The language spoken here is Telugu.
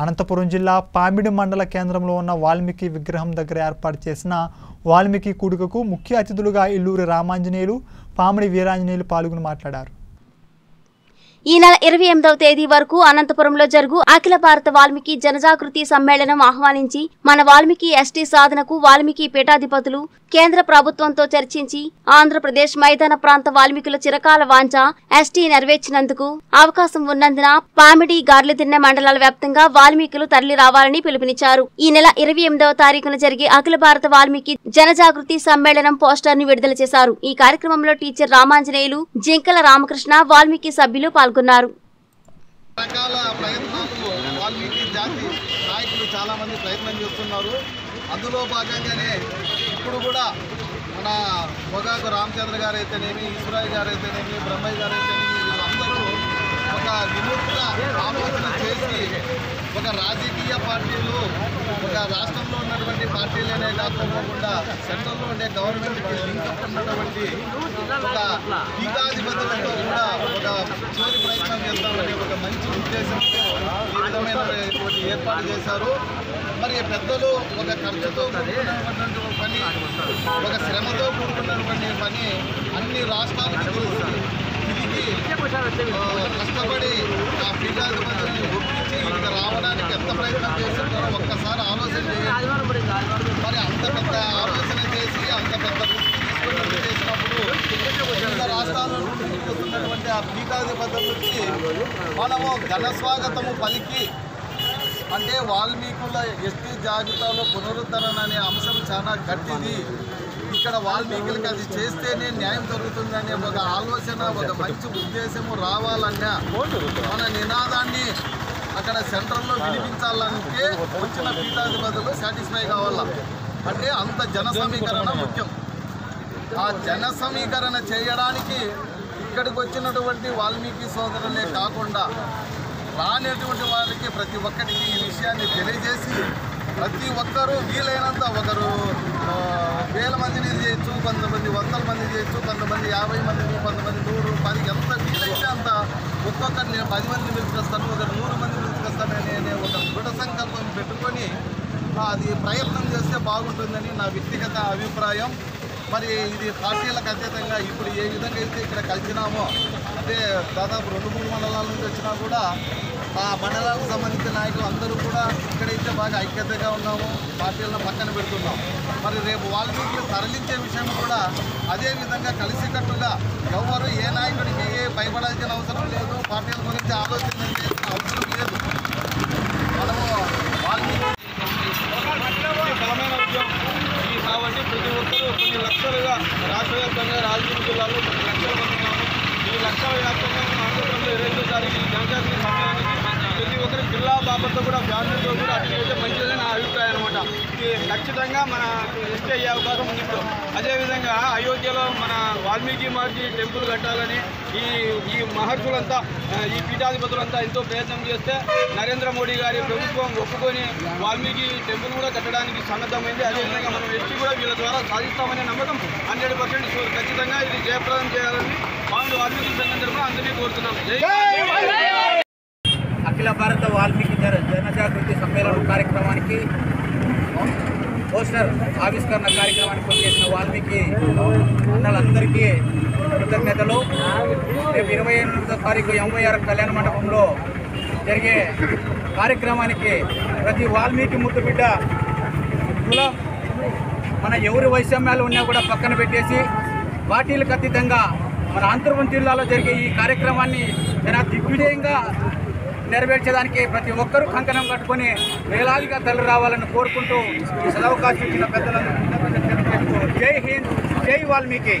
అనంతపురం జిల్లా పామిడి మండల కేంద్రంలో ఉన్న వాల్మీకి విగ్రహం దగ్గర ఏర్పాటు చేసిన వాల్మీకి కూడుకకు ముఖ్య అతిథులుగా ఇల్లూరి రామాంజనేయులు పామిడి వీరాంజనేయులు పాల్గొని మాట్లాడారు. ఈ నెల ఇరవై ఎనిమిదవ తేదీ వరకు అనంతపురంలో జరుగు అఖిల భారత వాల్మీకి జనజాగృతి సమ్మేళనం ఆహ్వానించి మన వాల్మీకి ఎస్టీ సాధనకు వాల్మీకి పీఠాధిపతులు కేంద్ర ప్రభుత్వంతో చర్చించి ఆంధ్రప్రదేశ్ మైదాన ప్రాంత వాల్మీకుల చిరకాల వాంఛ ఎస్టీ నెరవేర్చినందుకు అవకాశం ఉన్నందున పామిడి గార్లదిన్నె మండలాల వ్యాప్తంగా వాల్మీకులు తరలి రావాలని పిలుపునిచ్చారు. ఈ నెల ఇరవై ఎనిమిదవ తారీఖున జరిగే అఖిల భారత వాల్మీకి జనజాగృతి సమ్మేళనం పోస్టర్ను విడుదల చేశారు. ఈ కార్యక్రమంలో టీచర్ రామాంజనేయులు జింకల రామకృష్ణ వాల్మీకి సభ్యులు పాల్గొన్నారు. రకాల ప్రయత్నాలు వాల్మీకి జాతి నాయకులు చాలామంది ప్రయత్నం చేస్తున్నారు. అందులో భాగంగానే ఇప్పుడు కూడా మన పొగాకు రామచంద్ర గారు అయితేనేమి ఈశ్వరాయ్ గారు అయితేనేమి బ్రహ్మయ్య గారు అయితేనేమి వీళ్ళందరూ ఒక వినూత్న ఆలోచన చేసి ఒక రాజకీయ పార్టీలు ఒక రాష్ట్రంలో ఉన్నటువంటి పార్టీలనే కాకుండా సెంట్రల్లో ఉండే గవర్నమెంట్కి లింకప్ ఉన్నటువంటి ఒక పీఠాధిపతులతో కూడా ఒక చివరి ప్రయత్నం చేస్తామని ఒక మంచి ఉద్దేశంతో ఈ విధమైనటువంటి ఏర్పాటు చేశారు. మరి పెద్దలు ఒక ఖర్చుతో కూడుకున్నటువంటి పని ఒక శ్రమతో కూడుకున్నటువంటి పని అన్ని రాష్ట్రాలకు తెలుస్తుంది కష్టపడి ఆ ఫిర్యాదు ఒప్పించి ఇక్కడ రావడానికి ఎంత ప్రయత్నం చేస్తున్నారో ఒక్కసారి ఆలోచన మరి అంత పెద్ద ఆలోచన చేసి అంత పెద్ద చేసినప్పుడు రాష్ట్రాల నుండి వస్తున్నటువంటి ఆ పీఠాధిపతులకి మనము ఘన స్వాగతము పలికి అంటే వాల్మీకుల ఎస్టీ జాబితాలో పునరుద్ధరణ అనే అంశం చాలా గట్టిది. ఇక్కడ వాల్మీకులకి అది చేస్తేనే న్యాయం జరుగుతుందనే ఒక ఆలోచన ఒక మంచి ఉద్దేశము రావాలన్నా మన నినాదాన్ని అక్కడ సెంట్రల్లో వినిపించాలంటే వచ్చిన పీఠాధిపతులు సాటిస్ఫై కావాలా? అంటే అంత జన సమీకరణ ముఖ్యం. ఆ జన సమీకరణ చేయడానికి ఇక్కడికి వచ్చినటువంటి వాల్మీకి సోదరులే కాకుండా రానటువంటి వారికి ప్రతి ఒక్కరికి ఈ విషయాన్ని తెలియజేసి ప్రతి ఒక్కరూ వీలైనంత ఒకరు ఆ, వేల మందిని చేయొచ్చు కొంతమంది వందల మంది చేయొచ్చు కొంతమంది యాభై మందిని కొంతమంది నూరు పది ఎంత వీలైతే అంత ఒక్కొక్కరిని నేను పది మందిని పిలుచుకొస్తాను ఒకరు నూరు మంది పిలుచుకొస్తాను అనే ఒక దృఢ సంకల్పం పెట్టుకొని అది ప్రయత్నం చేస్తే బాగుంటుందని నా వ్యక్తిగత అభిప్రాయం. మరి ఇది పార్టీలకు అతీతంగా ఇప్పుడు ఏ విధంగా అయితే ఇక్కడ కలిసినామో అంటే దాదాపు రెండు మూడు మండలాల నుంచి వచ్చినా కూడా ఆ మండలాలకు సంబంధించిన నాయకులు అందరూ కూడా ఇక్కడైతే బాగా ఐక్యతగా ఉన్నాము పార్టీలను పక్కన పెడుతున్నాం. మరి రేపు వాల్మీకి తరలించే విషయం కూడా అదే విధంగా కలిసికట్టుగా ఎవరు ఏ నాయకుడికి భయపడాల్సిన అవసరం లేదు పార్టీల గురించి ఆలోచన చేయాల్సిన అవసరం లేదు. మనము వాల్మీకి బలమైన ఉద్యమం. కాబట్టి ప్రతి ఒక్కరూ కొన్ని లక్షలుగా రాష్ట్ర వ్యాప్తంగా రాజకీయ జిల్లాలో కొన్ని లక్షల మంది ఈ లక్షల వ్యాప్తంగా ఆంధ్రప్రదేశ్లో ఇరవై తారీఖు జనజాతీయ సమ్మేళనానికి ప్రతి ఒక్కరు జిల్లా బాబర్తో కూడా ఫ్యామిలీతో కూడా అటు అయితే మంచిదని నా అభిప్రాయం అనమాట ఇది ఖచ్చితంగా మన ఎస్టీ అయ్యే అవకాశం ఉంది ఇప్పుడు. అదేవిధంగా అయోధ్యలో మన వాల్మీకి మహర్షి టెంపుల్ కట్టాలని ఈ ఈ మహర్షులంతా ఈ పీఠాధిపతులంతా ఎంతో ప్రయత్నం చేస్తే నరేంద్ర మోడీ గారి ప్రభుత్వం ఒప్పుకొని వాల్మీకి టెంపుల్ కూడా కట్టడానికి సన్నద్ధమైంది. అదేవిధంగా మనం ఎస్టీ కూడా వీళ్ళ ద్వారా సాధిస్తామనే నమ్మకం హండ్రెడ్ పర్సెంట్ ఖచ్చితంగా ఇది జయప్రదం చేయాలని పాండు వాల్మీకి సంఘం తరఫున అందరినీ కోరుతున్నాం. జై అఖిల భారత వాల్మీకి జన జనజాగృతి సమ్మేళనం కార్యక్రమానికి పోస్టర్ ఆవిష్కరణ కార్యక్రమానికి పనిచేసిన వాల్మీకి అన్నలందరికీ కృతజ్ఞతలు. రేపు ఇరవై ఎనిమిదో తారీఖు ఎంవైఆర్ కళ్యాణ మండపంలో జరిగే కార్యక్రమానికి ప్రతి వాల్మీకి ముద్దు బిడ్డ కులం మన ఎవరి వైషమ్యాలు ఉన్నా కూడా పక్కన పెట్టేసి పార్టీలకు అతీతంగా మన అంతర్వం జిల్లాలో జరిగే ఈ కార్యక్రమాన్ని చాలా దిగ్విజయంగా నెరవేర్చడానికి ప్రతి ఒక్కరూ కంకణం కట్టుకొని వేలాదిగా తల్లి రావాలని కోరుకుంటూ ఈ సదవకాశం ఇచ్చిన పెద్దలందరూ జై హింద్ జై వాల్మీకి.